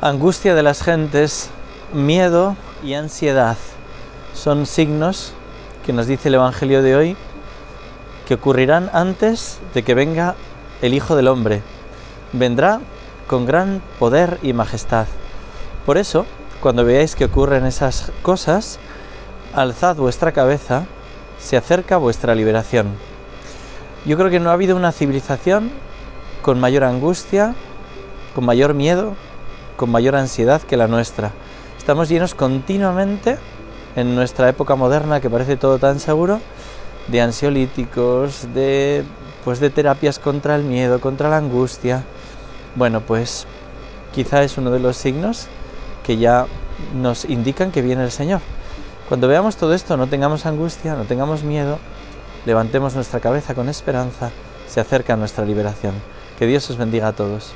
Angustia de las gentes, miedo y ansiedad son signos que nos dice el Evangelio de hoy que ocurrirán antes de que venga el Hijo del Hombre. Vendrá con gran poder y majestad. Por eso, cuando veáis que ocurren esas cosas, alzad vuestra cabeza, se acerca vuestra liberación. Yo creo que no ha habido una civilización con mayor angustia, con mayor miedo, con mayor ansiedad que la nuestra. Estamos llenos continuamente, en nuestra época moderna que parece todo tan seguro, de ansiolíticos, de pues de terapias contra el miedo, contra la angustia. Bueno, pues quizá es uno de los signos que ya nos indican que viene el Señor. Cuando veamos todo esto, no tengamos angustia, no tengamos miedo, levantemos nuestra cabeza con esperanza, se acerca nuestra liberación. Que Dios os bendiga a todos.